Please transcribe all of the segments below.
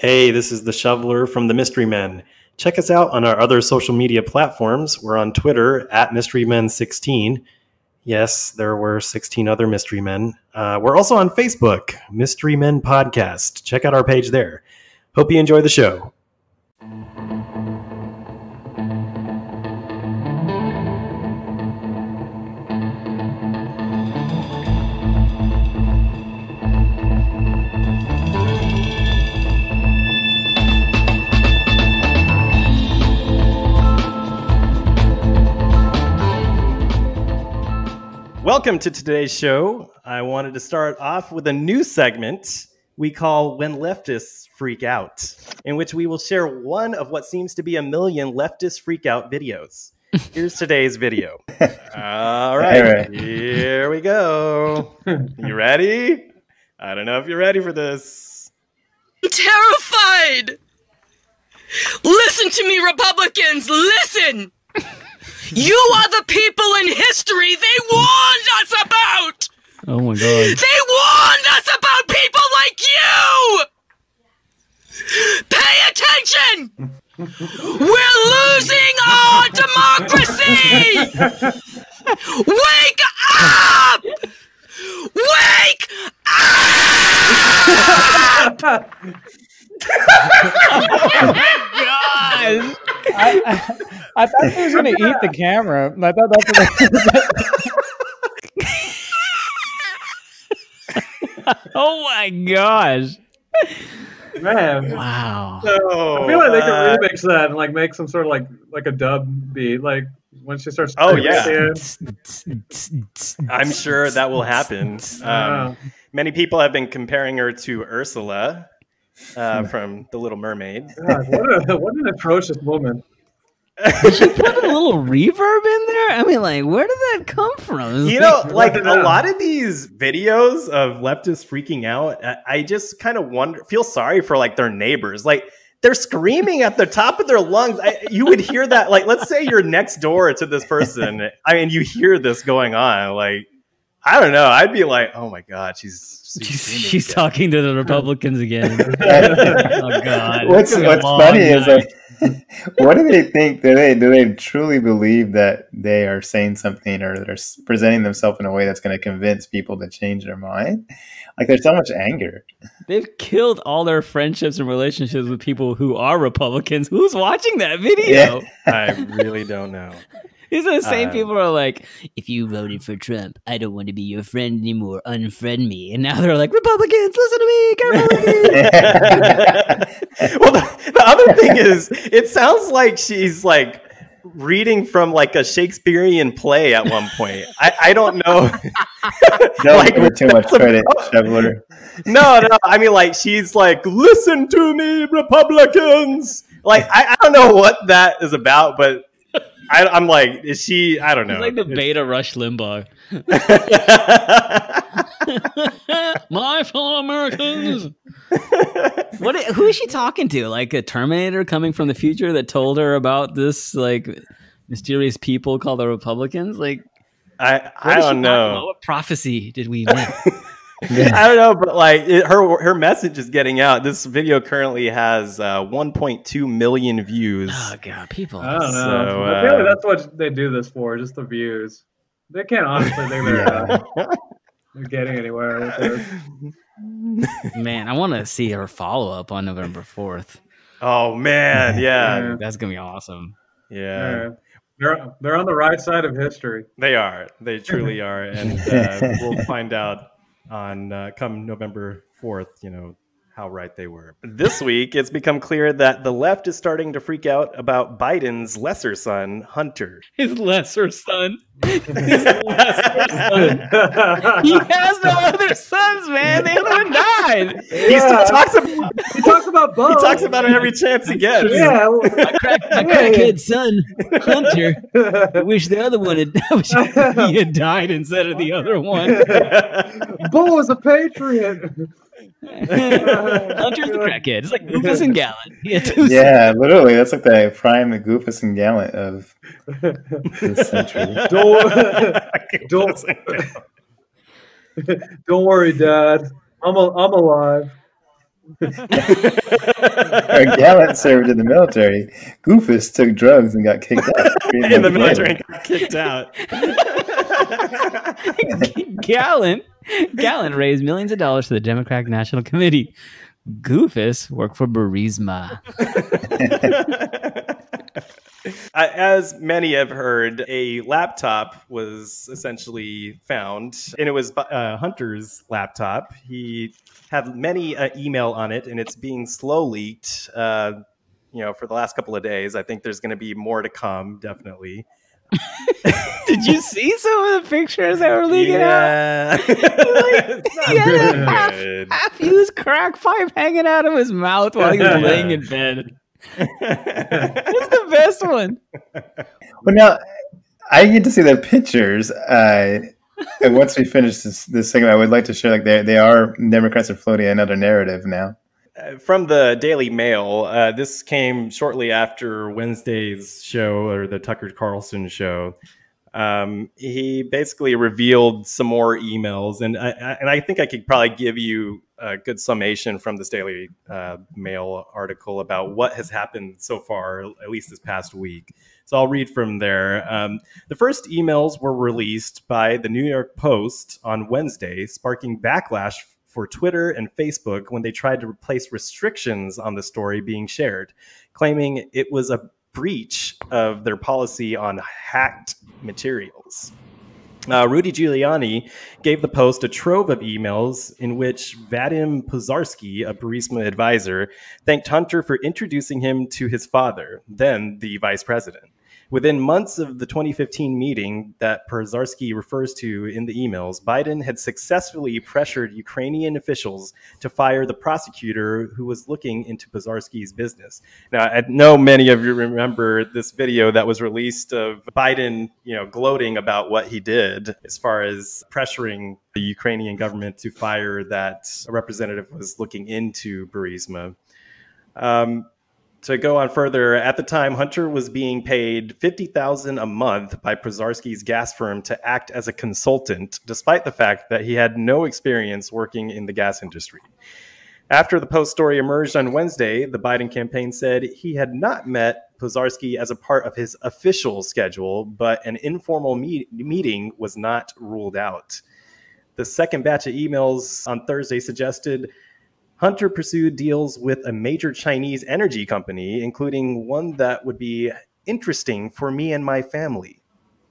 Hey, this is the Shoveler from the Mystery Men. Check us out on our other social media platforms. We're on Twitter at Mystery Men 16. Yes, there were 16 other Mystery Men. Uh, we're also on Facebook, Mystery Men Podcast. Check out our page there. Hope you enjoy the show. Welcome to today's show. I wanted to start off with a new segment we call When Leftists Freak Out, in which we will share one of what seems to be a million leftist freak out videos. Here's today's video. All right, All right. here we go. You ready? I don't know if you're ready for this. I'm terrified! Listen to me, Republicans! Listen! You are the people in history they warned us about! Oh my god. They warned us about people like you! Pay attention! We're losing our democracy! Wake up! Wake up! Oh god. I, I, I thought he was gonna eat the camera. I thought that's what Oh my gosh. Man, Wow. So, I feel like they could uh, remix that and like make some sort of like like a dub beat, like when she starts. Oh, playing yeah. I'm sure that will happen. Um, many people have been comparing her to Ursula uh, from The Little Mermaid. God, what, a, what an atrocious woman! Did she put a little reverb in there? I mean, like, where did that come from? You know, like a Let lot of these videos of leftists freaking out, I- I just kind of wonder, feel sorry for like their neighbors. Like they're screaming at the top of their lungs. I, you would hear that. Like, let's say you're next door to this person. I mean, you hear this going on. Like, I don't know. I'd be like, oh my god, she's she's, she's talking to the Republicans again. oh god. what's It's been a what's long funny is night. Like, what do they think? Do they do they truly believe that they are saying something or they're presenting themselves in a way that's going to convince people to change their mind? Like there's so much anger. They've killed all their friendships and relationships with people who are Republicans. Who's watching that video? I really don't know. These are the same Um, people who are like, if you voted for Trump, I don't want to be your friend anymore. Unfriend me. And now they're like, Republicans, listen to me. Get Republicans." well, the, the other thing is, it sounds like she's like reading from like a Shakespearean play at one point. I, I don't know. Don't Like, give her too much credit, Shoveler. no, no. I mean, like she's like, listen to me, Republicans. Like I, I don't know what that is about, but I, I'm like, is she? I don't It's know. like the beta Rush Limbaugh. My fellow Americans. What? Who is she talking to? Like a Terminator coming from the future that told her about this like mysterious people called the Republicans? Like, I, I don't know. What prophecy did we miss? I don't know, but like it, her her message is getting out. This video currently has uh, 1.2 million views. oh god, people. I don't know. So, I feel like uh, that's what they do this for, just the views. They can't honestly think they're, uh, they're getting anywhere with this. Man, I want to see her follow up on November fourth. Oh man, yeah, Yeah. That's gonna be awesome. yeah. Yeah. They're they're on the right side of history. They are. They truly are, and uh, we'll find out on uh, come November fourth. You know how right they were. This week, it's become clear that the left is starting to freak out about Biden's lesser son, Hunter. His lesser son. His lesser son. He has no other sons, man. The other one died. He still talks about he talks about he talks about it every chance he gets. Yeah. My, crack, my crackhead son, Hunter. I wish the other one had, I wish he had died instead of the other one. Beau was a patriot. Hunter's the crackhead. It's like Goofus and Gallant. He had two Yeah, literally, that's like the prime Goofus and Gallant of this century. Don't, don't, don't worry, Dad. I'm a, I'm alive. Gallant served in the military. Goofus took drugs and got kicked out. In the military and got kicked out. Gallant, Gallant raised millions of dollars for the Democratic National Committee. Goofus worked for Burisma. As many have heard, a laptop was essentially found, and it was uh, Hunter's laptop. He had many uh, email on it, and it's being slow leaked. Uh, you know, for the last couple of days, I think there's going to be more to come. Definitely. Did you see some of the pictures that were leaking out? yeah. It's not He had a half, good. half used crack pipe hanging out of his mouth while he was laying in bed. It's the best one. Well, now I get to see the pictures. Uh, and once we finish this, this segment, I would like to share like they they are Democrats are floating another narrative now. Uh, From the Daily Mail, uh, this came shortly after Wednesday's show or the Tucker Carlson show. Um, he basically revealed some more emails, and I, I, and I think I could probably give you a good summation from this Daily uh, Mail article about what has happened so far, at least this past week. So I'll read from there. Um, the first emails were released by the New York Post on Wednesday, sparking backlash for Twitter and Facebook when they tried to place restrictions on the story being shared, claiming it was a breach of their policy on hacked materials. Uh, Rudy Giuliani gave the Post a trove of emails in which Vadim Pozharskyi, a Burisma advisor, thanked Hunter for introducing him to his father, then the vice president. Within months of the 2015 meeting that Pozharskyi refers to in the emails, Biden had successfully pressured Ukrainian officials to fire the prosecutor who was looking into Pozharskyi's business. Now, I know many of you remember this video that was released of Biden, you know, gloating about what he did as far as pressuring the Ukrainian government to fire that representative was looking into Burisma. Um, to go on further, at the time, Hunter was being paid fifty thousand a month by Pozharskyi's gas firm to act as a consultant, despite the fact that he had no experience working in the gas industry. After the Post story emerged on Wednesday, the Biden campaign said he had not met Pozharskyi as a part of his official schedule, but an informal meet- meeting was not ruled out. The second batch of emails on Thursday suggested Hunter pursued deals with a major Chinese energy company, including one that would be interesting for me and my family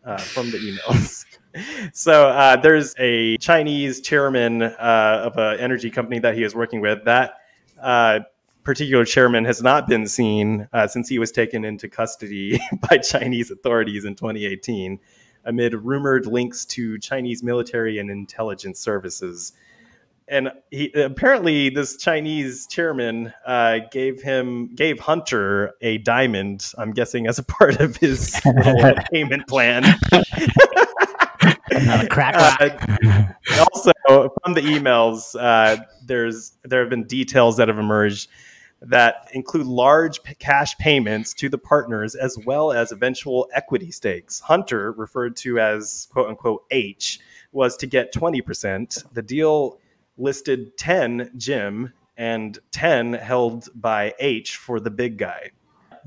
uh, from the emails. so uh, there's a Chinese chairman uh, of an energy company that he is working with. That uh, particular chairman has not been seen uh, since he was taken into custody by Chinese authorities in 2018 amid rumored links to Chinese military and intelligence services and he apparently this Chinese chairman uh, gave him gave Hunter a diamond. I'm guessing as a part of his payment plan. Crack Uh, also, from the emails, uh, there's there have been details that have emerged that include large cash payments to the partners as well as eventual equity stakes. Hunter, referred to as quote unquote H, was to get 20%. The deal listed 10 Jim and 10 held by H for the big guy.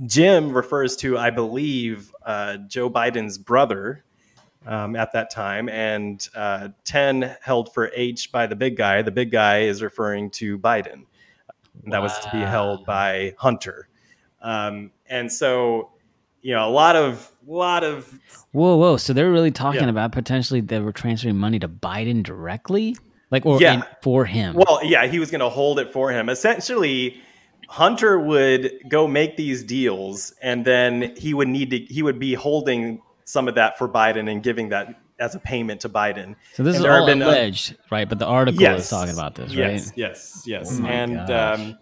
Jim refers to, I believe, uh, Joe Biden's brother um, at that time, and uh, 10 held for H by the big guy. The big guy is referring to Biden. That was to be held by Hunter. Um, and so, you know, a lot of, lot of Whoa, whoa! So they're really talking Yeah. about potentially they were transferring money to Biden directly, like or Yeah. in- for him. Well, yeah, he was going to hold it for him. Essentially, Hunter would go make these deals, and then he would need to. He would be holding some of that for Biden and giving that as a payment to Biden. so this and is all been, uh, alleged, right? But the article is talking about this, right? Yes, yes, yes. Oh and um,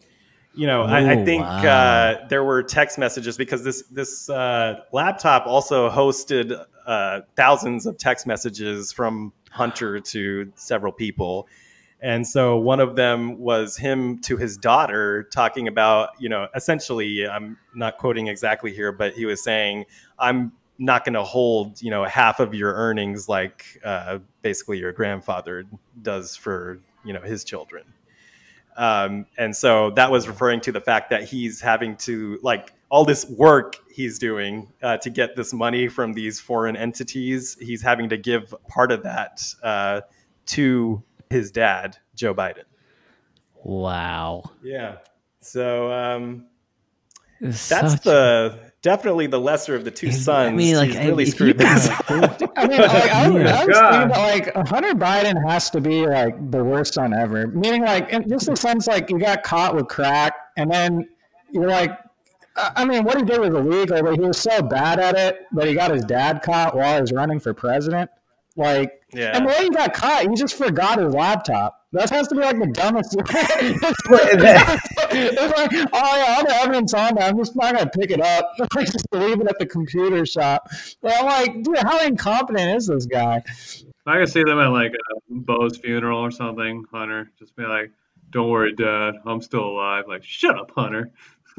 you know, I, I Oh, think wow. uh, there were text messages because this this uh, laptop also hosted uh, thousands of text messages from Hunter to several people. And so one of them was him to his daughter talking about, you know, essentially, I'm not quoting exactly here, but he was saying, I'm not going to hold, you know, half of your earnings like uh, basically your grandfather does for, you know, his children. Um, and so that was referring to the fact that he's having to like all this work he's doing uh, to get this money from these foreign entities. He's having to give part of that uh, to his dad, Joe Biden. Wow. Yeah. So um, that's such- the definitely the lesser of the two sons. I mean, like, He's I- really if screwed you- things up. I mean, like, I, was- oh I was thinking about, like Hunter Biden has to be like the worst son ever. Meaning, like, in just the sense, like, you got caught with crack, and then you're like, I I mean, what he did was illegal, but he was so bad at it that he got his dad caught while he was running for president. Like, Yeah. and the way he got caught, he just forgot his laptop. That has to be like the dumbest. it's like, oh yeah, all the evidence on that. I'm just not gonna pick it up. I just leave it at the computer shop. But I'm like, dude, how incompetent is this guy? I can see them at like a Beau's funeral or something. Hunter just be like, "Don't worry, Dad, I'm still alive." Like, shut up, Hunter.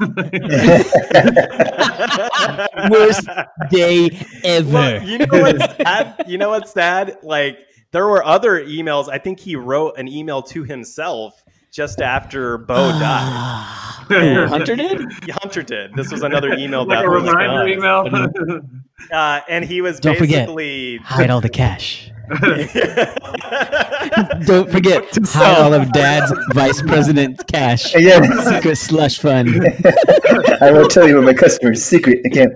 worst day ever. Well, you know what's sad? You know what's sad? Like there were other emails. I think he wrote an email to himself just after Beau died. Who, Hunter did? Hunter did. This was another email like that a was reminder done. email. Uh, and he was Don't forget. basically Hide all the cash. Yeah. Don't forget hide all of Dad's vice president cash. Yeah. Secret slush fund. I won't tell you what my customer's secret account.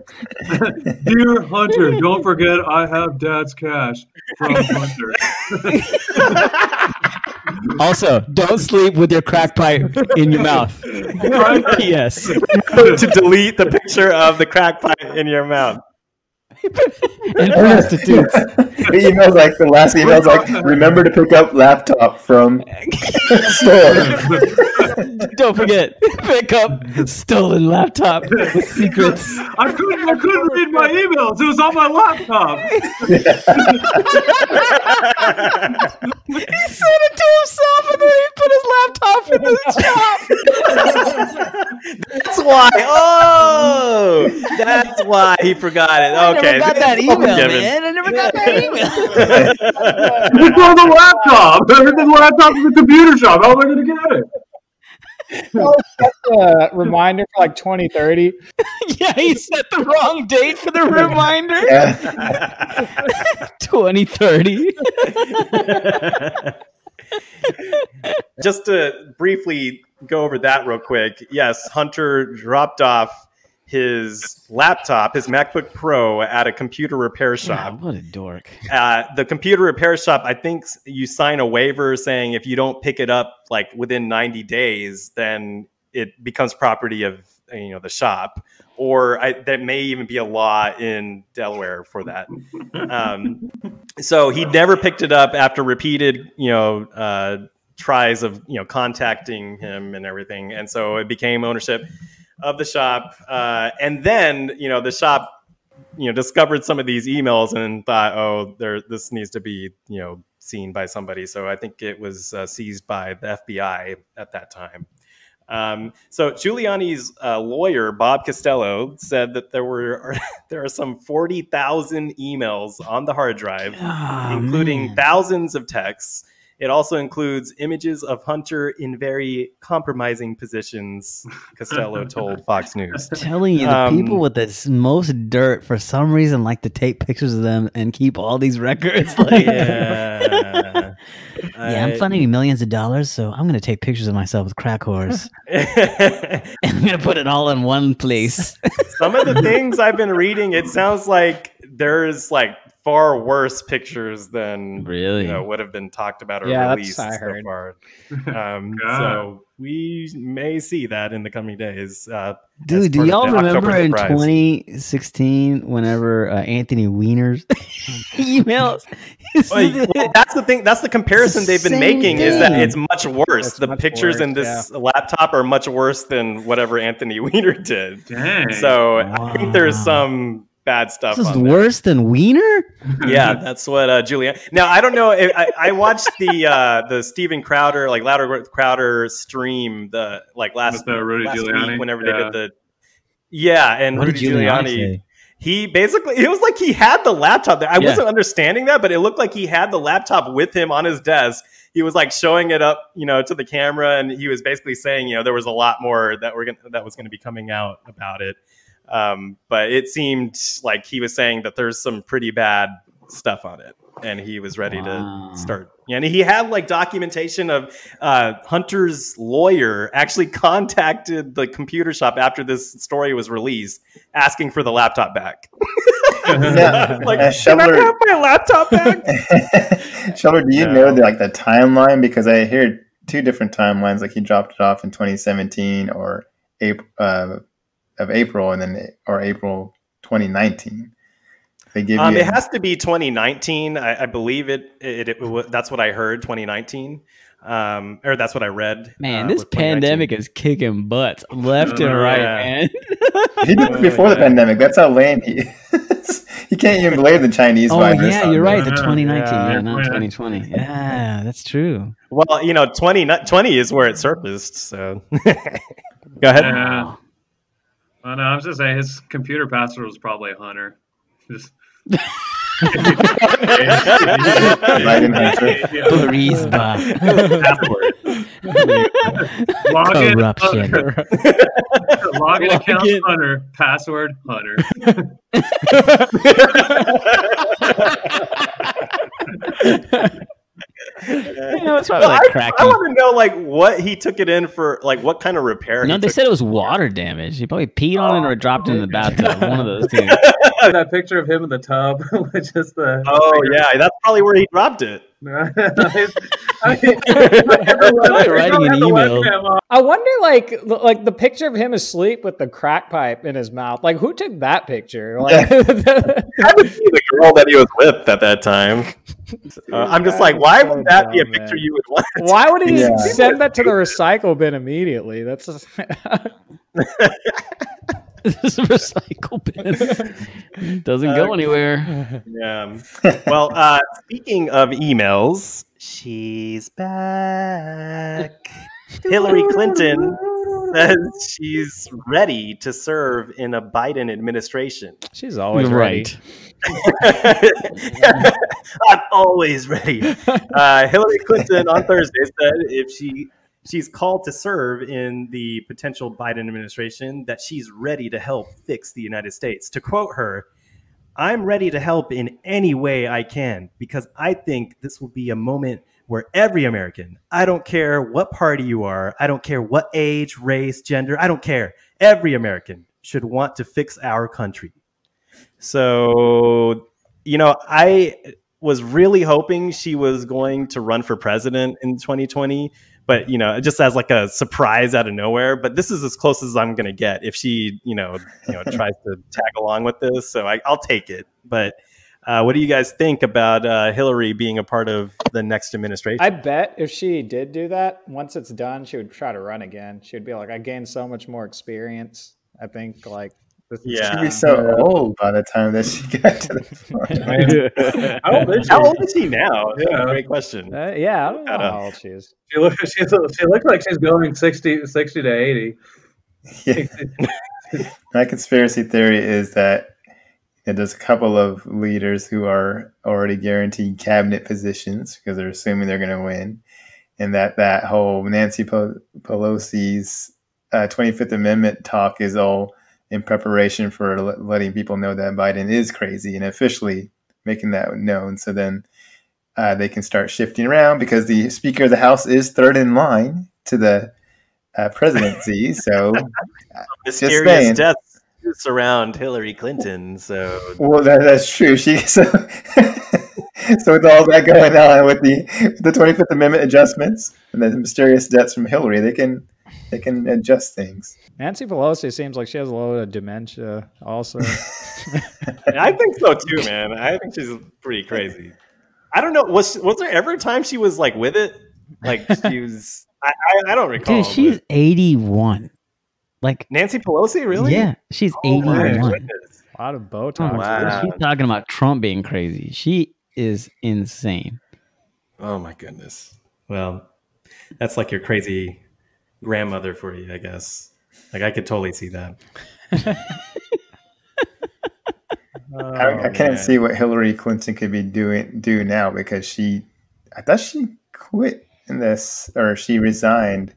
Dear Hunter, don't forget I have Dad's cash from Hunter. Also, don't sleep with your crack pipe in your mouth. Yes. to delete the picture of the crack pipe in your mouth. And prostitutes. The email's like the last email's like, remember to pick up laptop from store. Don't forget, pick up stolen laptop with secrets. I couldn't. I couldn't read my emails. It was on my laptop. He said it to himself and then he put his laptop in the shop. That's why. Oh, that's why he forgot it. Okay, never got that email, Forgiven. man. I never got that email. It's on the laptop. Everything laptop is a computer shop. How am I going to get it? oh, that's a reminder for like 2030. yeah, he set the wrong date for the reminder. 2030. Just to briefly go over that real quick. Yes, Hunter dropped off his laptop, his MacBook Pro, at a computer repair shop. what a dork. Uh, the computer repair shop, I think you sign a waiver saying if you don't pick it up like within 90 days, then it becomes property of you know the shop. Or I, that may even be a law in Delaware for that. Um, so he never picked it up after repeated, you know, uh, tries of you know contacting him and everything, and so it became ownership of the shop. Uh, and then you know the shop you know discovered some of these emails and thought oh there this needs to be you know seen by somebody so i think it was uh, seized by the fbi at that time um, so giuliani's uh, lawyer bob costello said that there were there are some 40000 emails on the hard drive Oh, including man. thousands of texts it also includes images of hunter in very compromising positions costello told fox news telling you, the Um, people with the most dirt for some reason like to take pictures of them and keep all these records. Like, yeah yeah, I'm funding you millions of dollars, so I'm gonna take pictures of myself with crack whores, and I'm gonna put it all in one place. Some of the things I've been reading, it sounds like there's like far worse pictures than Really? you know would have been talked about or Yeah, that's- released I so far. Um, so we may see that in the coming days. Uh, Dude, do y'all remember October in surprise. 2016 whenever uh, Anthony Weiner's emails? Well, well, that's the thing. That's the comparison they've been Same making is that it's much worse. It's the much pictures in worse, this laptop are much worse than whatever Anthony Weiner did. Dang. So I think there's some bad stuff. this is on there. worse than Weiner. yeah, that's what uh, Giuliani. Now I don't know. If, I, I watched the uh, the Steven Crowder like Louder Crowder stream the like last the Rudy last Giuliani? week whenever Yeah. they did the yeah, and What Rudy did Giuliani Giuliani. say? he basically it was like he had the laptop there. I Yeah. wasn't understanding that, but it looked like he had the laptop with him on his desk. He was like showing it up, you know, to the camera, and he was basically saying, you know, there was a lot more that we're gonna, that was going to be coming out about it. Um, but it seemed like he was saying that there's some pretty bad stuff on it, and he was ready Wow. to start. And he had like documentation of uh, Hunter's lawyer actually contacted the computer shop after this story was released, asking for the laptop back. Yeah. like, Uh, can I have my laptop back? Shoveler, do you No. know the, like the timeline? Because I hear two different timelines. Like he dropped it off in 2017 or April uh, of April, and then or April 2019. They give um, you. it has to be 2019. I, I believe it, it, it, wa- That's what I heard. 2019, um, or that's what I read. Man, uh, this pandemic is kicking butts left and right, Yeah. man. he did it before the pandemic. That's how lame he is. he can't even blame the Chinese oh virus. yeah, on you're right. The 2019, yeah, yeah, not 2020. Yeah, that's true. Well, you know, 20, 20 is where it surfaced. So go ahead. Yeah. Oh, no, I was just saying his computer password was probably Hunter. Just Hunter. Yeah. Burisma. Login Corruption. Hunter. Login account Login. Hunter. Password Hunter. It's probably like I, cracking. want to know like what he took it in for, like what kind of repair. No, he they said it was water damage. He probably peed on it or dropped it in the bathtub. One of those two. that picture of him in the tub with just the. Oh yeah, that's probably where he dropped it. I Probably writing an email. I wonder, like, like the picture of him asleep with the crack pipe in his mouth. Like, who took that picture? Like, I would see the girl that he was with at that time. Uh, I'm just like, why would that be a picture man. you would want? why would he Yeah. send that to the recycle bin immediately? That's just, this recycle bin doesn't go anywhere. Yeah. Well, uh, speaking of emails, she's back. Hillary Clinton says she's ready to serve in a Biden administration. she's always You're ready. right. I'm always ready. Uh, Hillary Clinton on Thursday said if she she's called to serve in the potential Biden administration, that she's ready to help fix the United States. To quote her, I'm ready to help in any way I can because I think this will be a moment where every American, I don't care what party you are, I don't care what age, race, gender, I don't care. Every American should want to fix our country. So, you know, I was really hoping she was going to run for president in 2020, but you know, just as like a surprise out of nowhere. But this is as close as I'm going to get if she, you know, you know, tries to tag along with this. So I, I'll take it. But uh, what do you guys think about uh, Hillary being a part of the next administration? I bet if she did do that, once it's done, she would try to run again. She'd be like, I gained so much more experience. I think, like, Yeah. She'd be so old by the time that she got to the How old is she? How old is he now? Yeah. Great question. Uh, yeah, I don't know Shut up. how old she is. She looks, she's, she looks like she's going 60, 60 to 80. Yeah. My conspiracy theory is that there's a couple of leaders who are already guaranteed cabinet positions because they're assuming they're going to win, and that that whole Nancy Pelosi's uh, 25th Amendment talk is all in preparation for le- letting people know that Biden is crazy and officially making that known. So then uh, they can start shifting around because the Speaker of the House is third in line to the uh, presidency. So Mysterious saying. deaths surround Hillary Clinton. So Well, that, that's true. She so, so with all that going on with the the Twenty Fifth Amendment adjustments and the mysterious deaths from Hillary, they can they can adjust things. Nancy Pelosi seems like she has a little of dementia, also. I think so too, man. I think she's pretty crazy. I don't know. Was was there ever a time she was like with it? Like she was. I I, I don't recall. Dude, she's but- 81. Like, Nancy Pelosi, really? yeah, she's Oh my 81. a lot of Botox. Wow. She's talking about Trump being crazy. She is insane. Oh my goodness. Well, that's like your crazy grandmother for you, I guess. Like I could totally see that. I, I can't man. see what Hillary Clinton could be doing do now because she, I thought she quit in this or she resigned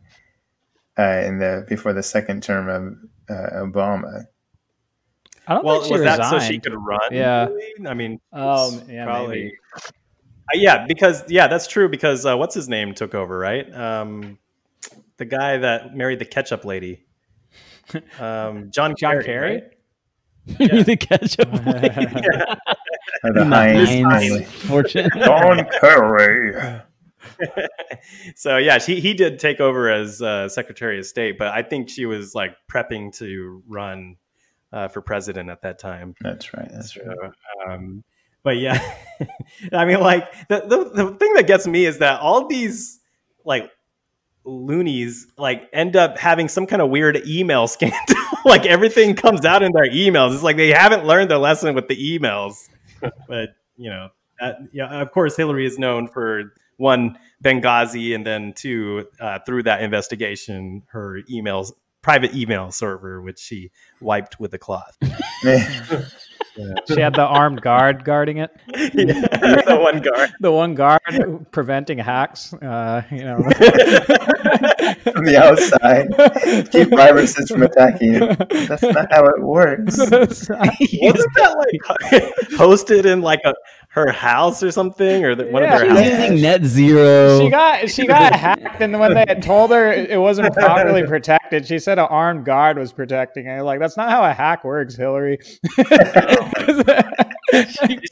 uh, in the before the second term of uh, Obama. I don't Well, think she was resigned. that so she could run? Yeah. really? I mean, Um, yeah, probably. maybe. Uh, yeah, because yeah, that's true. Because uh, what's his name took over, right? Um, the guy that married the ketchup lady, um, John John Kerry. Kerry? right? the ketchup. Or the Heinz Heinz fortune. Don Kerry. so yeah, she he did take over as uh, Secretary of State, but I think she was like prepping to run uh, for president at that time. That's right. That's right. Um, but yeah, I mean, like the, the the thing that gets me is that all these like loonies like end up having some kind of weird email scandal. like everything comes out in their emails. It's like they haven't learned their lesson with the emails. but you know, that, yeah, of course, Hillary is known for one Benghazi, and then two uh, through that investigation, her emails. Private email server, which she wiped with a cloth. She had the armed guard guarding it. yeah, the one guard. The one guard preventing hacks. Uh, you know. From the outside, keep viruses from attacking. That's not how it works. Wasn't that like posted in like a her house or something, or the, one Yeah. of their She's houses? using net zero. She got she got hacked, and when they had told her it wasn't properly protected, she said an armed guard was protecting her. Like that's not how a hack works, Hillary. she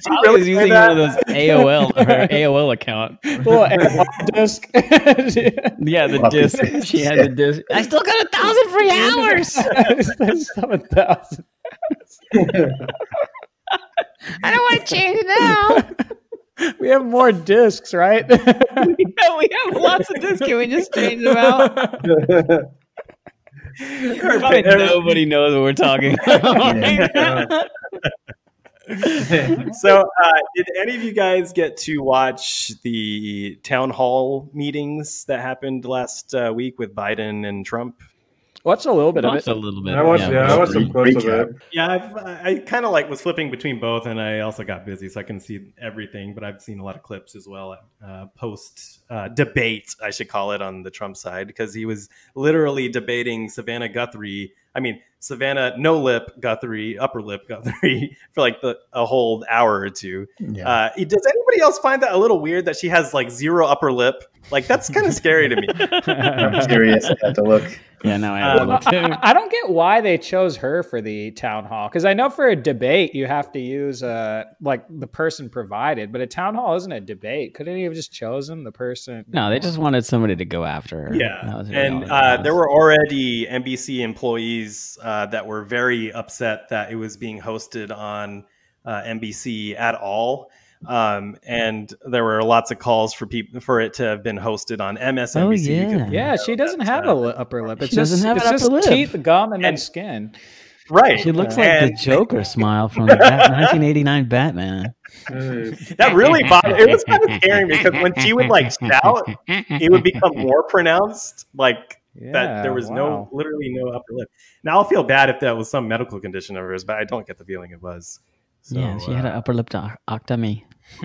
probably was using one of those AOL her AOL account. Little AOL disc. Yeah, the disc. She had the disc. I still got a thousand free hours. Seven thousand. I don't want to change it now. We have more discs, right? No, we have lots of discs. Can we just change them out? Probably nobody knows what we're talking about. So, uh, did any of you guys get to watch the town hall meetings that happened last uh, week with Biden and Trump? What's a little bit of Watched it? a little bit. I watched, yeah, I watched some clips of it. Yeah, I've, I kind of like was flipping between both, and I also got busy, so I couldn't see everything. But I've seen a lot of clips as well, uh, post uh, debate, I should call it, on the Trump side, because he was literally debating Savannah Guthrie. I mean, Savannah no lip Guthrie, upper lip Guthrie, for like the, a whole hour or two. Yeah. Uh, does anybody else find that a little weird that she has like zero upper lip? Like that's kind of scary to me. I'm curious. I have to look. Yeah, no, I have Um, to look too. I, I don't get why they chose her for the town hall because I know for a debate you have to use uh like the person provided, but a town hall isn't a debate. Couldn't you have just chosen the person? No, they just wanted somebody to go after her. Yeah, was really all and uh, there were already NBC employees uh, that were very upset that it was being hosted on uh, NBC at all. Um, and there were lots of calls for people for it to have been hosted on MSNBC. Oh, yeah. Yeah, she doesn't have a upper lip. It's She just, doesn't have it's an just upper lip. teeth, gum, and then And- skin. right. She looks like And the Joker smile from the Bat- 1989 Batman. that really bothered. It was kind of scary because when she would like shout, it would become more pronounced. Like Yeah, that there was no literally no upper lip. Now I'll feel bad if that was some medical condition of hers, but I don't get the feeling it was. So, yeah, she had an uh, upper lip to octomy.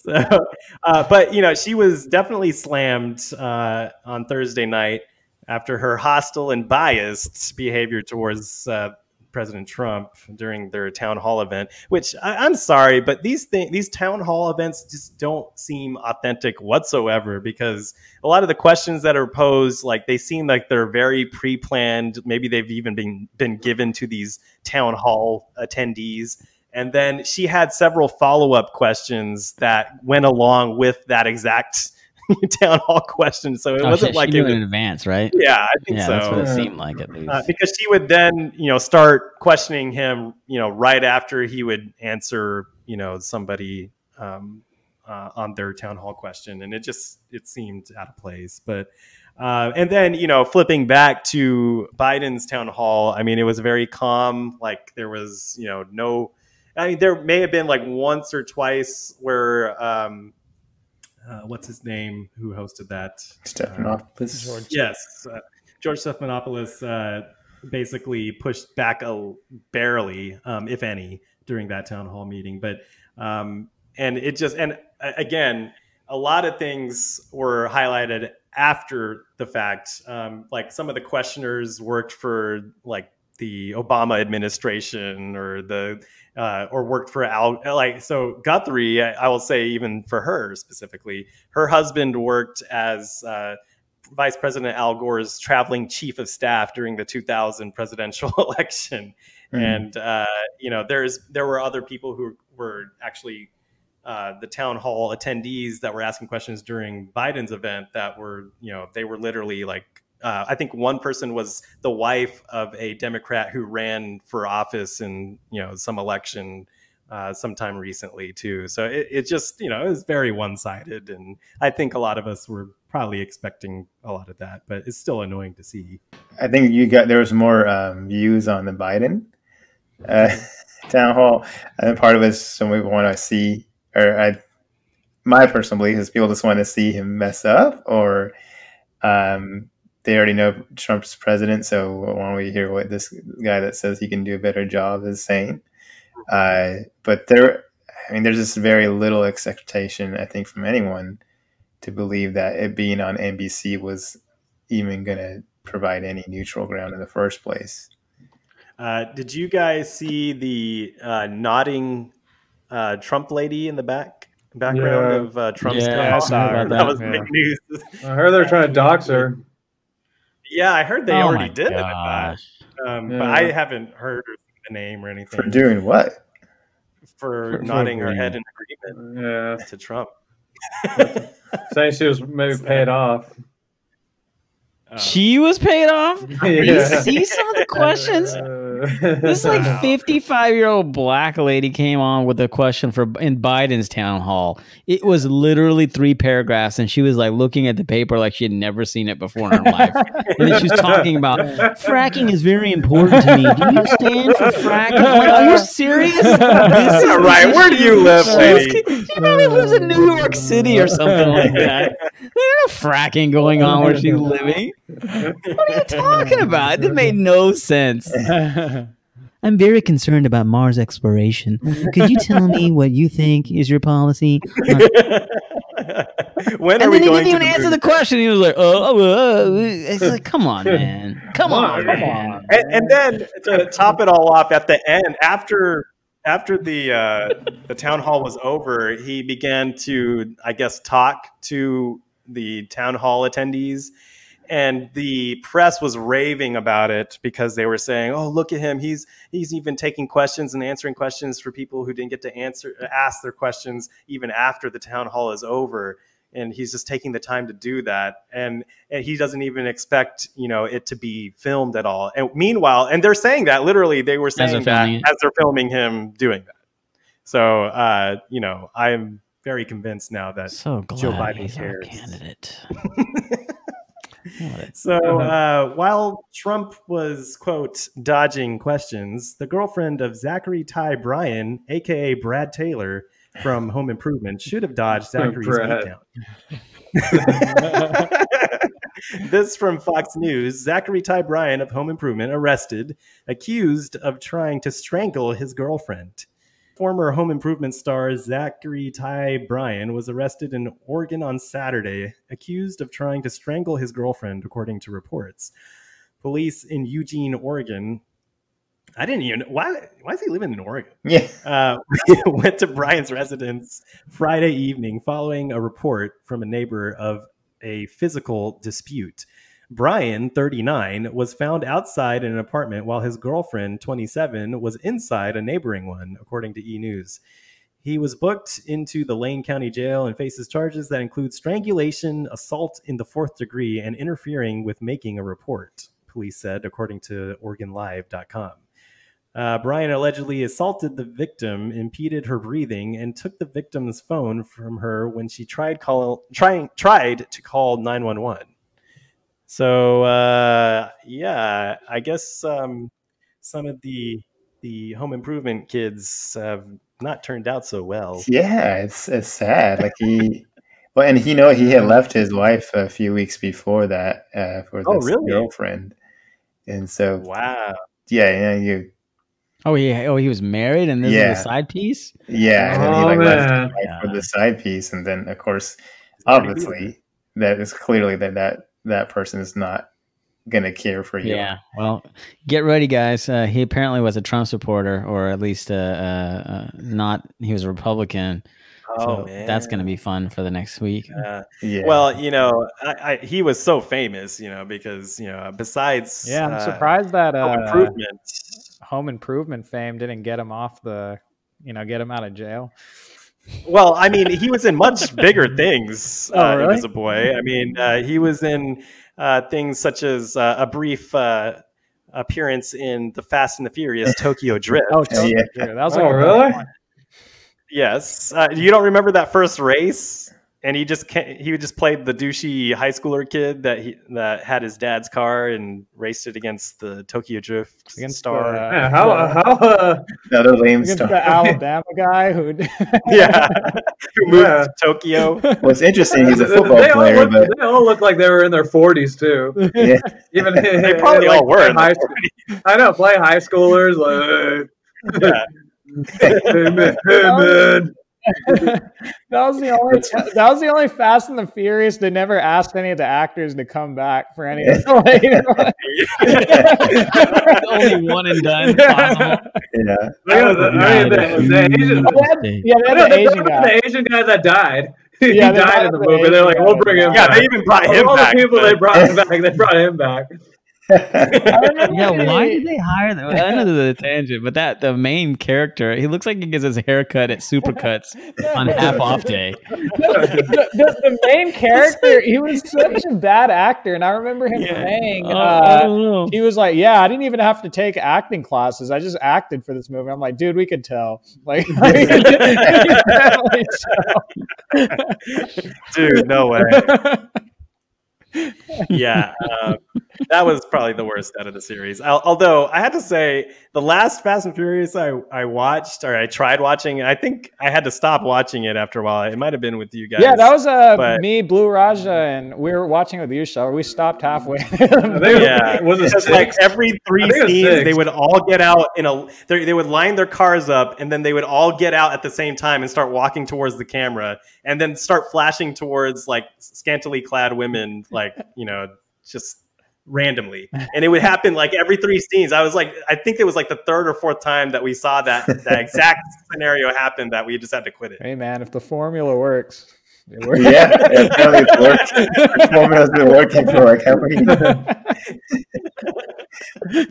so, uh, but you know, she was definitely slammed uh, on Thursday night after her hostile and biased behavior towards uh, President Trump during their town hall event. Which I, I'm sorry, but these things, these town hall events, just don't seem authentic whatsoever. Because a lot of the questions that are posed, like they seem like they're very pre-planned. Maybe they've even been been given to these town hall attendees. And then she had several follow up questions that went along with that exact town hall question. So it Oh, wasn't shit, like she it was, in advance, right? yeah, I think Yeah, so. that's what it seemed like at least. Uh, because she would then, you know, start questioning him, you know, right after he would answer, you know, somebody um, uh, on their town hall question, and it just it seemed out of place. But uh, and then, you know, flipping back to Biden's town hall, I mean, it was very calm. Like there was, you know, no. I mean, there may have been like once or twice where, um, uh, what's his name, who hosted that? Stephanopoulos. Yes, uh, George Stephanopoulos uh, basically pushed back a barely, um, if any, during that town hall meeting. But um, and it just and again, a lot of things were highlighted after the fact. Um, like some of the questioners worked for like the Obama administration or the uh, or worked for Al. Like so, Guthrie, I, I, will say even for her specifically, her husband worked as uh, Vice President Al Gore's traveling chief of staff during the 2000 presidential election, mm. and uh, you know there's there were other people who were actually uh, the town hall attendees that were asking questions during Biden's event that were you know they were literally like uh, I think one person was the wife of a Democrat who ran for office in you know some election uh, sometime recently too. So it, it just you know it was very one sided, and I think a lot of us were probably expecting a lot of that, but it's still annoying to see. I think you got there was more um, views on the Biden uh, town hall, and part of it is some people want to see, or I, my personal belief is people just want to see him mess up, or um, they already know Trump's president, so why don't we hear what this guy that says he can do a better job is saying? Uh, but there, I mean, there's just very little expectation, I think, from anyone to believe that it being on NBC was even going to provide any neutral ground in the first place. Uh, did you guys see the uh, nodding uh, Trump lady in the back background Yeah. of uh, Trump's Yeah, I saw that. that, was yeah. big news. I heard they're trying to dox her. Yeah, I heard they Oh already my did it. gosh. Um, But I haven't heard the name or anything For doing what? for For nodding her head in agreement Yeah, to Trump. saying she was maybe paid off. Um, She was paid off. You see some of the questions. This like 55 year old black lady came on with a question for in Biden's town hall. It was literally three paragraphs, and she was like looking at the paper like she had never seen it before in her life. And then she was talking about fracking is very important to me. Do you stand for fracking? Like, are you serious? This is right. Where do you live, lady? She probably lives in New York City or something like that. There's no fracking going on where she's living. What are you talking about? It made no sense. I'm very concerned about Mars exploration. Could you tell me what you think is your policy? when are and then he didn't even to answer moon? the question. He was like, "Oh, uh, uh." it's like, come on, man, come on, Come man." and, and then to top it all off at the end after after the uh, the town hall was over he began to i guess talk to the town hall attendees and the press was raving about it because they were saying oh look at him he's he's even taking questions and answering questions for people who didn't get to answer ask their questions even after the town hall is over and he's just taking the time to do that and and he doesn't even expect you know it to be filmed at all and meanwhile and they're saying that literally they were saying filming that it. as they're filming him doing that so uh you know i'm very convinced now that So Joe Biden cares. candidate. So uh, while Trump was, quote, dodging questions, the girlfriend of Zachery Ty Bryan, aka Brad Taylor from Home Improvement, should have dodged Zachery's beatdown. this from Fox News. Zachery Ty Bryan of Home Improvement arrested, accused of trying to strangle his girlfriend. Former Home Improvement star Zachery Ty Bryan was arrested in Oregon on Saturday, accused of trying to strangle his girlfriend, according to reports. Police in Eugene, Oregon. I didn't even why. Why is he living in Oregon? Yeah. uh, went to Bryan's residence Friday evening following a report from a neighbor of a physical dispute. Bryan, 39, was found outside in an apartment while his girlfriend, 27, was inside a neighboring one, according to E! News. He was booked into the Lane County Jail and faces charges that include strangulation, assault in the fourth degree, and interfering with making a report, police said, according to OregonLive.com. Uh, Bryan allegedly assaulted the victim, impeded her breathing, and took the victim's phone from her when she tried call trying tried to call nine one one. So uh, yeah, I guess um, some of the the home improvement kids have not turned out so well. Yeah, it's it's sad. Like he, well, and you know he had left his wife a few weeks before that uh, for this Oh, really? girlfriend, and so Wow. yeah, yeah, you Oh yeah. Oh, he was married, and this Yeah. is a side piece. yeah, and then he Oh, like left man. his wife for the side piece, and then of course, obviously, that is clearly that that that person is not gonna care for you. Yeah. Well, get ready, guys. Uh, he apparently was a Trump supporter, or at least uh, uh, uh, not. He was a Republican. Oh so man, that's going to be fun for the next week. Uh, yeah. Well, you know, I, I, he was so famous, you know, because you know, besides Yeah, I'm uh, surprised that Home uh, improvement. home improvement fame didn't get him off the, you know, get him out of jail. Well, I mean, he was in much bigger things Oh, uh, really? as a boy. I mean, uh, he was in uh, things such as uh, a brief uh, appearance in the Fast and the Furious Tokyo Drift. Oh, totally. yeah. true. That was Oh, like really? one. Yes, uh, you don't remember that first race? And he just ca he just played the douchey high schooler kid that he that had his dad's car and raced it against the Tokyo Drift Against star. the, uh, Yeah, how the- how uh, another lame against star. the Alabama guy who. yeah, who moved Yeah. to Tokyo. What's interesting, he's a they, football they all player, look, but they all look like they were in their forties too. yeah, Even They probably all were. in High, the I know, play high schoolers. Like, Yeah. hey man, hey man. that was the only. That was the only Fast and the Furious. They never asked any of the actors to come back for any. of the later Only one and done. possible. yeah. Look the, I mean, the, the Asian, had- yeah, they had the they Asian guy. the Asian guy that died. he Yeah, they died in the the movie. They're like, Asian we'll bring him Yeah, back. they even brought him all back. the people they brought him back, they brought him back. Yeah, why did they hire them? I know this is a tangent, but that the main character, he looks like he gets his haircut at Supercuts on half off day. the, the, the main character, he was such a bad actor, and I remember him saying, Oh, I uh, don't know. he was like, "Yeah, I didn't even have to take acting classes. I just acted for this movie." I'm like, "Dude, we could tell." Like, you could definitely Dude, no way. yeah, um, that was probably the worst out of the series. Al- Although I had to say, the last Fast and Furious I, I watched or I tried watching, I think I had to stop watching it after a while. It might have been with you guys. yeah, that was uh, but- me, Blue Raja, and we were watching with you, so we stopped halfway. Yeah, was it Because, six? like every three I think it was scenes, they would all get out in a. They they would line their cars up, and then they would all get out at the same time and start walking towards the camera, and then start flashing towards like scantily clad women, like you know, just randomly. And it would happen like every three scenes. I was like, I think it was like the third or fourth time that we saw that that exact scenario happen that we just had to quit it. hey, man, if the formula works, it works. Yeah, apparently it's worked. The formula's been working for like how many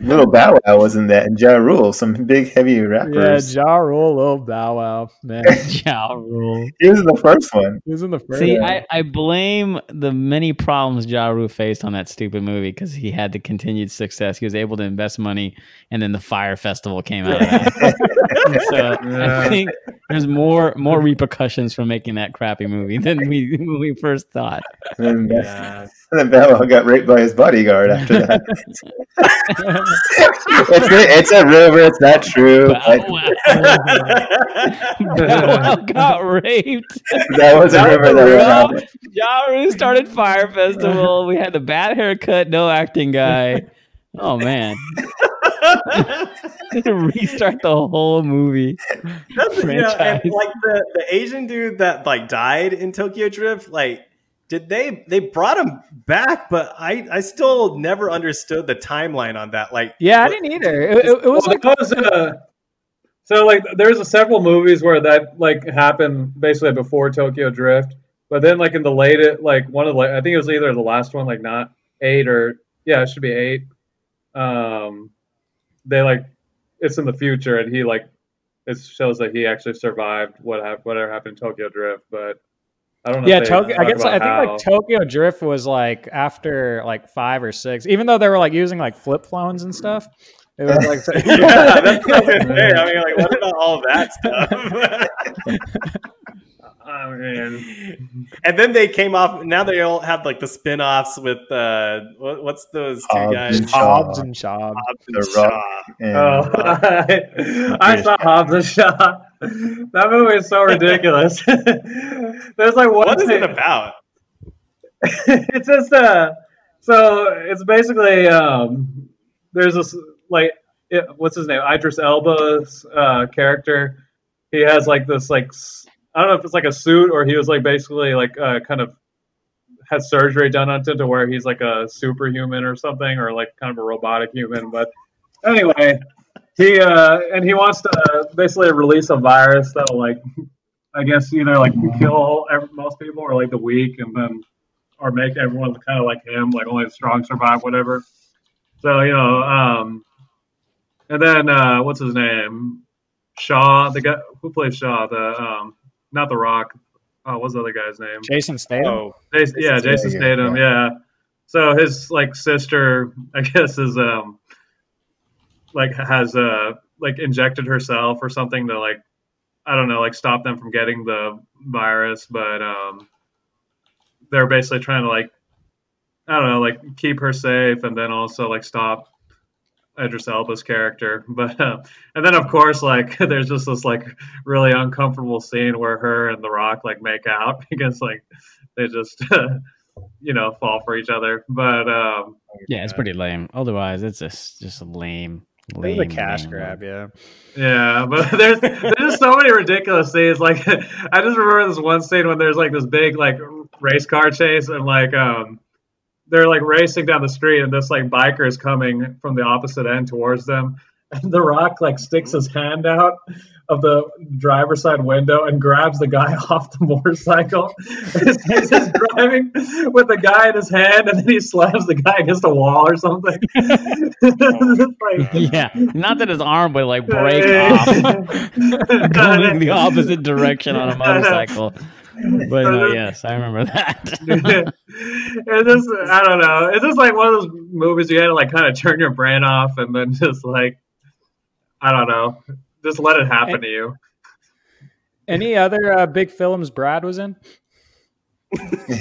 Little Bow Wow was in that, and Ja Rule, some big heavy rappers. Yeah, rappers. Ja Rule, Lil Bow Wow, man. Ja Rule. he was in the first one. He was in the first. See, one. I, I blame the many problems Ja Rule faced on that stupid movie because he had the continued success. He was able to invest money, and then the Fyre Festival came out of that. so Yeah. I think there's more more repercussions from making that crappy movie than we when we first thought. Mm, and then, Yeah. and then Bow got raped by his bodyguard after that. it's, a, it's a rumor. It's not true. Bow but Wow. Bow Wow got raped. that was a rumor a that was rumor? happening. Started Fyre Festival. We had the bad haircut, no acting guy. Oh man. Restart the whole movie. That's, you know, and franchise. like the, the Asian dude that like died in Tokyo Drift, like did they they brought him back, but I I still never understood the timeline on that. Like yeah, I didn't either. It, it, it was Well, like that was, uh, so like there's a several movies where that like happened basically before Tokyo Drift, but then like in the late like one of the I think it was either the last one like not eight or yeah it should be eight. Um, they like it's in the future and he like it shows that he actually survived what hap- whatever happened in Tokyo Drift, but I don't know. yeah, Tokyo. I guess I think how. like Tokyo Drift was like after like five or six, even though they were like using like flip phones and stuff. It was like yeah, that's what I was gonna say. I mean, like, what about all that stuff? I mean, and then they came off. Now they all have like the spin-offs with uh, what, what's those two Hobbs guys? and Hobbs and Shaw. Hobbs and The Rock. Shaw. And, Oh, I saw Hobbs and Shaw. That movie is so ridiculous. There's like one. What is it about? it's just uh, so it's basically um, there's this like it, what's his name Idris Elba's uh, character. He has like this like s- I don't know if it's like a suit or he was like basically like uh, kind of had surgery done on him to where he's like a superhuman or something or like kind of a robotic human. But anyway, he uh, and he wants to basically release a virus that'll like I guess either like kill most people or like the weak and then or make everyone kind of like him, like only the strong survive, whatever. So you know, um, and then uh, what's his name? Shaw, the guy who plays Shaw, the um, not the Rock. Oh, what's the other guy's name? Jason Statham. Oh, Jason, yeah, Jason Jason Statham, Statham. Yeah. So his like sister, I guess, is um like has uh like injected herself or something to like I don't know like stop them from getting the virus, but um they're basically trying to like I don't know like keep her safe and then also like stop Idris Elba's character. But uh, and then of course like there's just this like really uncomfortable scene where her and The Rock like make out because like they just you know fall for each other. But um Yeah, it's pretty lame. Otherwise, it's just just a lame. It lame was a cash lame grab, yeah. yeah, but there's there's just so many ridiculous scenes. Like I just remember this one scene when there's like this big like race car chase and like um they're like racing down the street and this like biker is coming from the opposite end towards them. And the rock like sticks his hand out of the driver's side window and grabs the guy off the motorcycle. He's just driving with the guy in his hand and then he slams the guy against a wall or something. Like- Yeah, not that his arm would like break off going the opposite direction on a motorcycle. But no, yes, I remember that. it's just I don't know. It's just like one of those movies you had to like kind of turn your brain off and then just like I don't know, just let it happen to you. Any other uh, big films Brad was in?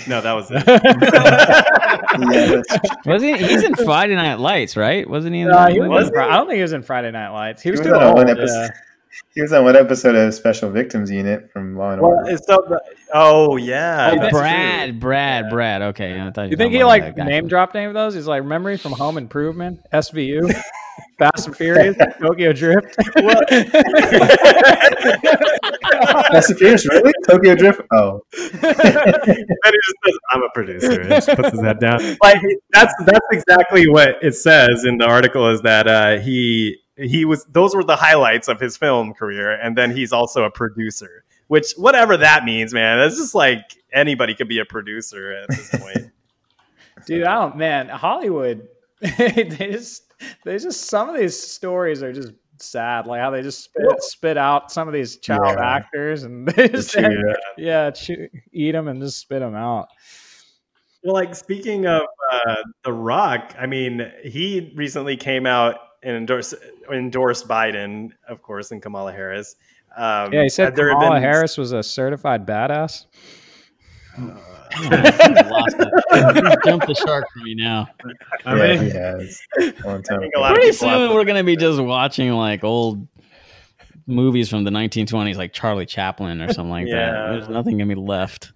no, that was it. Yeah, that's- Was he? He's in Friday Night Lights, right? Wasn't he? In Uh, he movie? was in I don't think he was in Friday Night Lights. He was He too was on old. One yeah. episode. He was on one episode of Special Victims Unit from Law and well, Order. it's so, oh yeah, Oh, Brad, true. Brad, Brad. Okay, I thought You were think he like name dropped any of those? He's like memory from Home Improvement, SVU, Fast and Furious, Tokyo Drift. Fast and Furious, really? Tokyo Drift? Oh, And he just says, "I'm a producer." And just puts his head down. Like that's that's exactly what it says in the article. Is that uh, he he was those were the highlights of his film career, and then he's also a producer. Which whatever that means, man. It's just like anybody could be a producer at this point. Dude, I don't man, Hollywood. they just they just some of these stories are just sad. Like how they just spit, spit out some of these child Yeah. actors and they just chew Yeah. yeah, chew, eat them and just spit them out. Well, like speaking of uh, The Rock, I mean, he recently came out and endorsed endorsed Biden, of course, and Kamala Harris. Um, Yeah, he said have there Kamala been- Harris was a certified badass. Lost it. Jump the shark for me now. I yeah, mean, he has. One time. I think a lot Pretty soon we're gonna be just watching like old movies from the 1920s, like Charlie Chaplin or something like that. There's nothing gonna be left.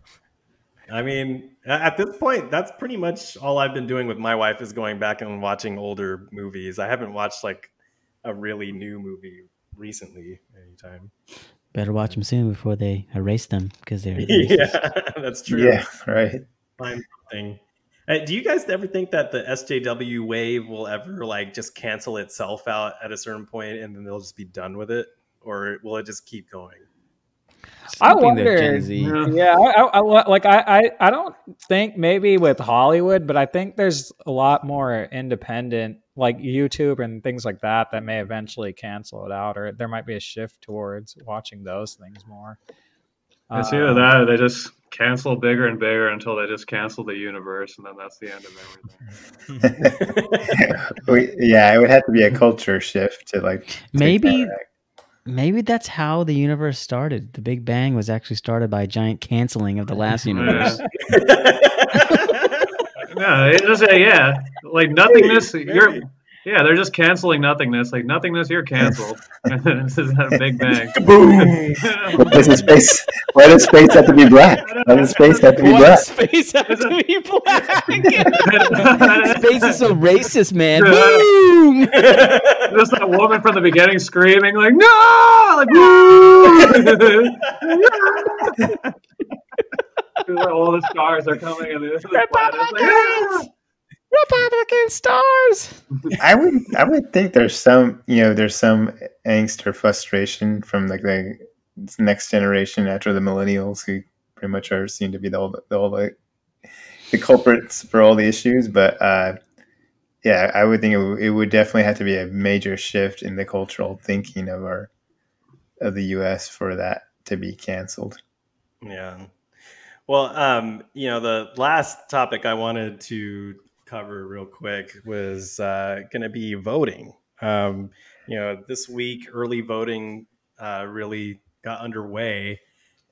I mean, a- at this point, that's pretty much all I've been doing with my wife is going back and watching older movies. I haven't watched like a really new movie recently anytime. Better watch them soon before they erase them because they're yeah, that's true. Yeah, right. Find something. Uh, do you guys ever think that the SJW wave will ever like just cancel itself out at a certain point and then they'll just be done with it, or will it just keep going? I wonder- Gen Z. Yeah. Yeah, I, I, I like I, I I don't think maybe with Hollywood, but I think there's a lot more independent like YouTube and things like that that may eventually cancel it out, or there might be a shift towards watching those things more. it's either that or they just cancel bigger and bigger until they just cancel the universe and then that's the end of everything. We- yeah, it would have to be a culture shift to like. take Maybe- that back. Maybe that's how the universe started. The Big Bang was actually started by a giant canceling of the last universe. No, it's just uh, yeah, like nothingness. Maybe, You're maybe. Yeah, they're just canceling nothingness. Like nothingness, you're canceled. this is a big bang. Boom! Why does space? Why does space have to be black? Why does space have to be Why black? does space have to be black? space is so racist, man. Boom! Just that woman from the beginning screaming like no, like woo! all the stars are coming and the, the planet is like! Ah! Republican stars. I would I would think there's some you know there's some angst or frustration from like the next generation after the millennials who pretty much are seen to be the all the all the, the culprits for all the issues. But uh, yeah, I would think it, would- it would definitely have to be a major shift in the cultural thinking of our of the U.S. for that to be canceled. Yeah. Well, um, you know, the last topic I wanted to cover real quick was uh, going to be voting. Um, you know, this week early voting uh, really got underway,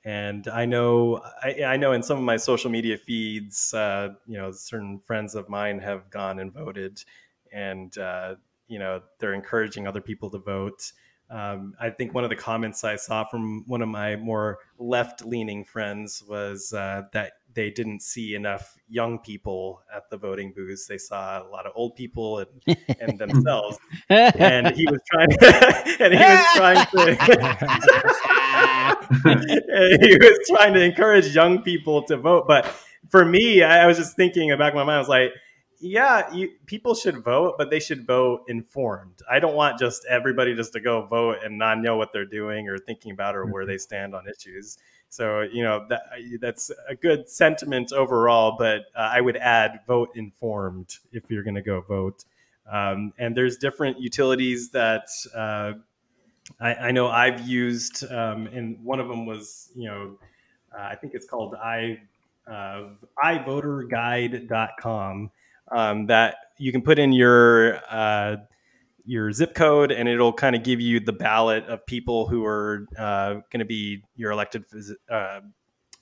and I know I, I know in some of my social media feeds, uh, you know, certain friends of mine have gone and voted, and uh, you know, they're encouraging other people to vote. Um, I think one of the comments I saw from one of my more left leaning friends was uh, that they didn't see enough young people at the voting booths. They saw a lot of old people and, and themselves. And he was trying and he was trying to he was trying to encourage young people to vote. But for me, I was just thinking in the back of my mind, I was like, yeah, you, people should vote, but they should vote informed. I don't want just everybody just to go vote and not know what they're doing or thinking about or where they stand on issues. So you know that that's a good sentiment overall, but uh, I would add vote informed if you're going to go vote. Um, and there's different utilities that uh, I, I know I've used, um, and one of them was you know uh, I think it's called i uh, iVoterGuide.com um, that you can put in your uh, your zip code and it'll kind of give you the ballot of people who are uh, going to be your elected uh,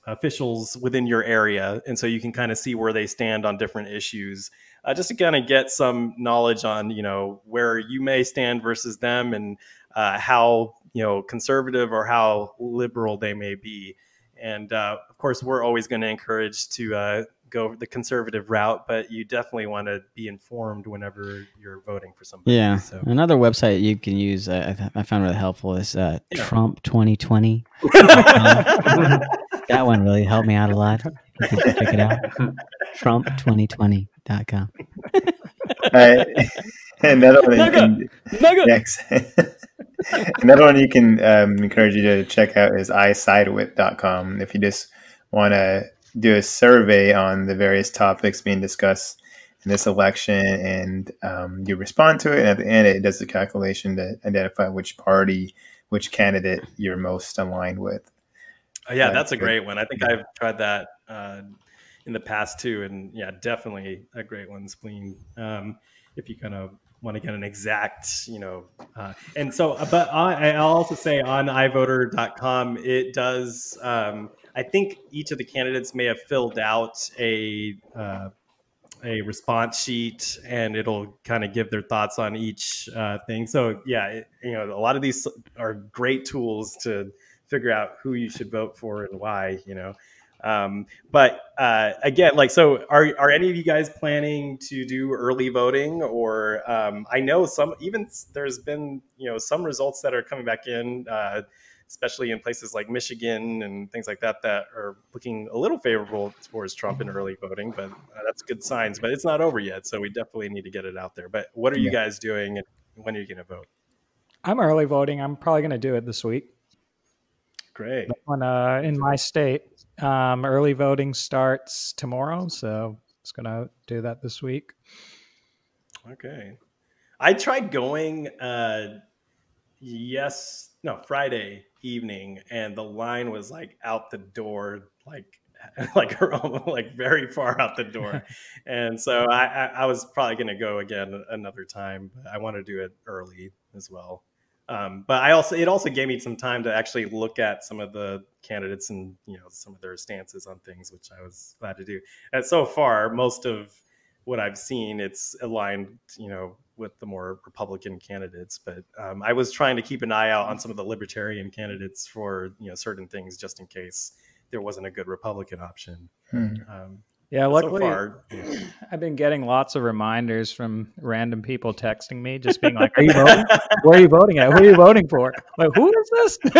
officials within your area. And so you can kind of see where they stand on different issues uh, just to kind of get some knowledge on you know where you may stand versus them and uh, how you know conservative or how liberal they may be. And uh, of course we're always going to encourage to uh, go the conservative route, but you definitely want to be informed whenever you're voting for somebody. Yeah. So. Another website you can use uh, I, I found really helpful is uh, Yeah. Trump 2020. that one really helped me out a lot. You can check it out. Trump2020.com. Uh, another one you can, Nugget. next. another one you can um, encourage you to check out is isidewith.com. If you just want to do a survey on the various topics being discussed in this election and um, you respond to it, and at the end, it does the calculation to identify which party, which candidate you're most aligned with. Oh, yeah, Right. that's a great one. I think I've tried that uh, in the past too, and yeah, definitely a great one, Spleen. Um, if you kind of want to get an exact, you know, uh, and so, uh, but I, I'll also say on iVoter.com, it does. Um, I think each of the candidates may have filled out a uh, a response sheet, and it'll kind of give their thoughts on each uh, thing. So yeah, it, you know, a lot of these are great tools to figure out who you should vote for and why. You know, um, but uh, again, like, so are are any of you guys planning to do early voting? Or um, I know some even there's been you know some results that are coming back in. Uh, especially in places like Michigan and things like that, that are looking a little favorable towards Trump in early voting. But uh, that's good signs. But it's not over yet, so we definitely need to get it out there. But what are you Yeah. guys doing, and when are you going to vote? I'm early voting. I'm probably going to do it this week. Great. When uh, in my state, um, early voting starts tomorrow, so it's going to do that this week. Okay. I tried going uh yes, no, Friday evening and the line was like out the door like like like very far out the door. and so I, I I was probably going to go again another time, but I want to do it early as well. Um, but I also it also gave me some time to actually look at some of the candidates and you know some of their stances on things, which I was glad to do. And so far, most of what I've seen, it's aligned, you know, with the more Republican candidates. But um, I was trying to keep an eye out on some of the Libertarian candidates for you know certain things, just in case there wasn't a good Republican option. Hmm. Um, Yeah, so luckily far, I've been getting lots of reminders from random people texting me, just being like, "Are you voting? Where are you voting at? Who are you voting for?" Like, who is this?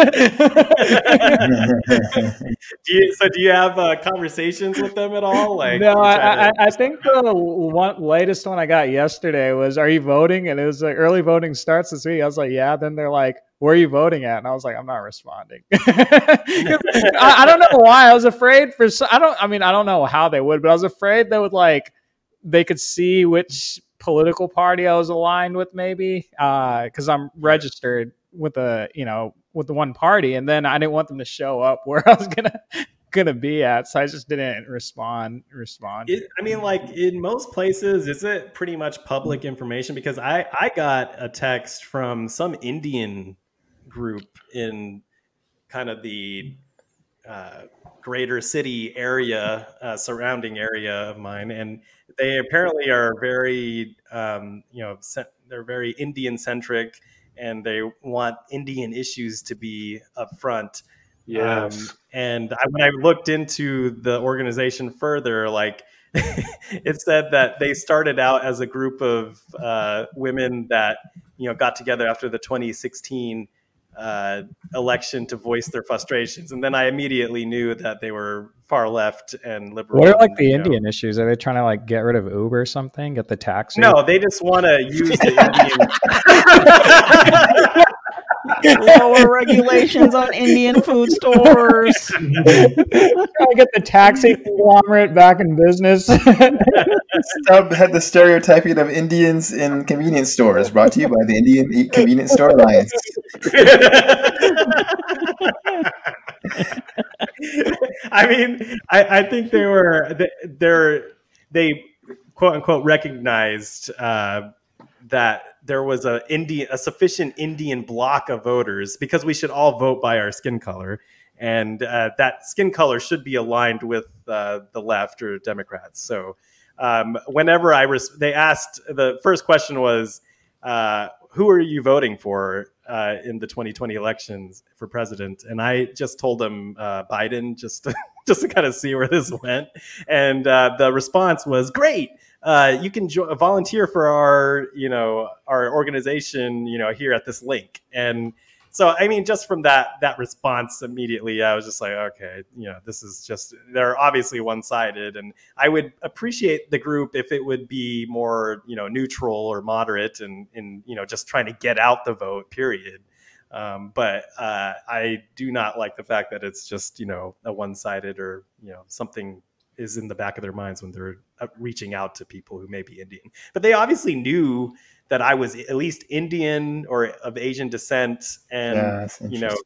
do you, so do you have uh, conversations with them at all? Like, no, I, try I, I think the one latest one I got yesterday was, "Are you voting?" And it was like, "Early voting starts this week." I was like, "Yeah." Then they're like, "Where are you voting at?" And I was like, "I'm not responding." I, I don't know why. I was afraid for. so- I don't. I mean, I don't know how they would, but I was afraid they would like they could see which political party I was aligned with, maybe uh, because I'm registered with the you know with the one party, and then I didn't want them to show up where I was gonna gonna be at, so I just didn't respond. Respond. It, I mean, like in most places, is it pretty much public information? Because I I got a text from some Indian group in kind of the uh, greater city area, uh, surrounding area of mine, and they apparently are very, um, you know, they're very Indian centric, and they want Indian issues to be up front. Yes. Um, and I, when I looked into the organization further, like it said that they started out as a group of uh, women that you know got together after the 2016 uh, election to voice their frustrations, and then I immediately knew that they were far left and liberal. What are like and, the you know- Indian issues? Are they trying to like get rid of Uber or something? Get the tax? No, they just want to use the Indian. Lower regulations on Indian food stores. trying to get the taxi conglomerate back in business. Stub had the stereotyping of Indians in convenience stores, brought to you by the Indian Convenience Store Alliance. I mean, I, I think they were they- they're they quote unquote recognized uh, that there was a Indian a sufficient Indian block of voters because we should all vote by our skin color, and uh, that skin color should be aligned with uh, the left or Democrats. So, um, whenever I res- they asked the first question was. Uh, who are you voting for uh, in the 2020 elections for president? And I just told them uh, Biden, just to, just to kind of see where this went. And uh, the response was, "Great, uh, you can volunteer for our, you know, our organization, you know, here at this link." And so, I mean, just from that that response immediately, I was just like, okay, you know, this is just they're obviously one sided, and I would appreciate the group if it would be more, you know, neutral or moderate, and and you know, just trying to get out the vote. Period. Um, but uh, I do not like the fact that it's just you know a one sided or you know something is in the back of their minds when they're uh, reaching out to people who may be Indian. But they obviously knew that I was at least Indian or of Asian descent, and yeah, you know.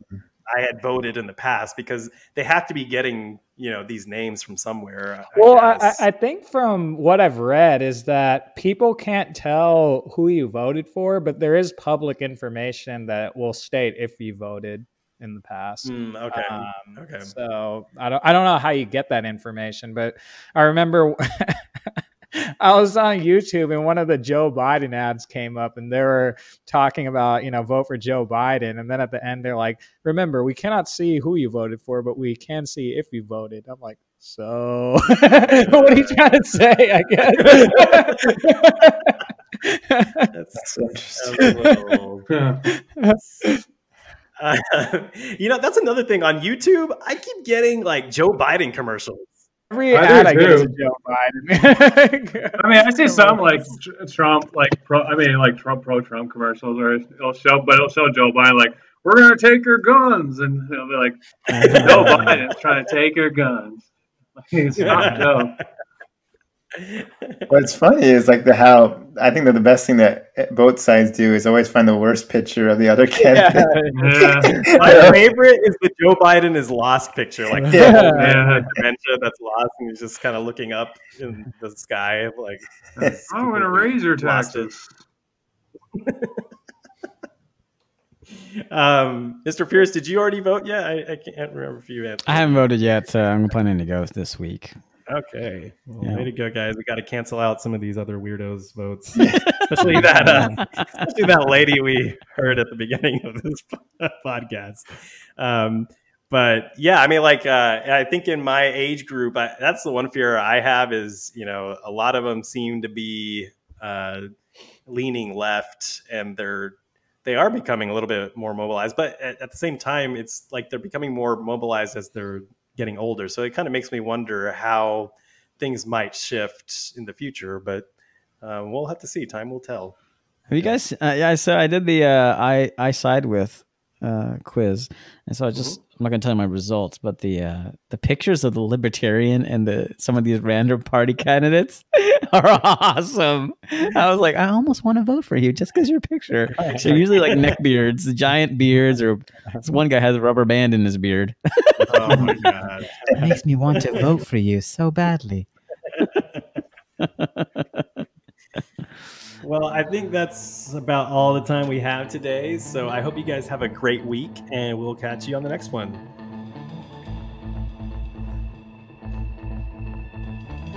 I had voted in the past because they have to be getting you know these names from somewhere. I well, I, I. I think from what I've read is that people can't tell who you voted for, but there is public information that will state if you voted in the past. Hmm, okay. Um, Okay. So I don't I don't know how you get that information, but I remember I was on YouTube and one of the Joe Biden ads came up and they were talking about, you know, vote for Joe Biden. And then at the end they're like, remember, we cannot see who you voted for, but we can see if you voted. I'm like, so what are you trying to say? I guess. That's So interesting. Uh, you know, that's another thing on YouTube. I keep getting like Joe Biden commercials. Every I do ad I get is too. Joe Biden. I mean, I see some like tr- Trump, like pro. I mean, like Trump pro Trump commercials, or it'll show, but it'll show Joe Biden like, "We're gonna take your guns," and he'll be like, Joe Biden's trying to take your guns. He's not Joe. What's funny is like the how I think that the best thing that both sides do is always find the worst picture of the other candidate. Yeah, My favorite is the Joe Biden is lost picture, like Yeah. the man Yeah. with dementia that's lost, and he's just kind of looking up in the sky, like I'm gonna raise your taxes. Um, Mr. Pierce, did you already vote yet? I, I can't remember if you answered. I haven't voted yet. Uh, I'm planning to go this week. Okay. Well, Yeah. Way to go, guys. We got to cancel out some of these other weirdos votes, especially that, uh, especially that lady we heard at the beginning of this podcast. Um, but yeah, I mean, like, uh, I think in my age group, I, that's the one fear I have is, you know, a lot of them seem to be uh, leaning left and they're, they are becoming a little bit more mobilized, but at, at the same time, it's like they're becoming more mobilized as they're getting older. So it kind of makes me wonder how things might shift in the future, but uh, we'll have to see. Time will tell. Have you guys? Uh, yeah, so I did the uh, I I side with uh, quiz, and so I just I'm not gonna tell you my results, but the uh, the pictures of the libertarian and the some of these random party candidates are awesome. I was like, I almost want to vote for you just because your picture. They're usually like neck beards, giant beards, or this one guy has a rubber band in his beard. Oh my god! It makes me want to vote for you so badly. Well, I think that's about all the time we have today. So I hope you guys have a great week, and we'll catch you on the next one.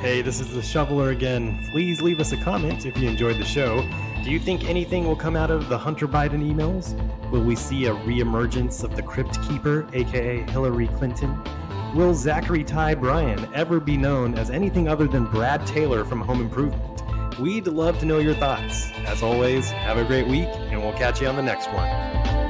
Hey, this is the Shoveler again. Please leave us a comment if you enjoyed the show. Do you think anything will come out of the Hunter Biden emails? Will we see a reemergence of the Crypt Keeper, aka Hillary Clinton? Will Zachery Ty Bryan ever be known as anything other than Brad Taylor from Home Improvement? We'd love to know your thoughts. As always, have a great week, and we'll catch you on the next one.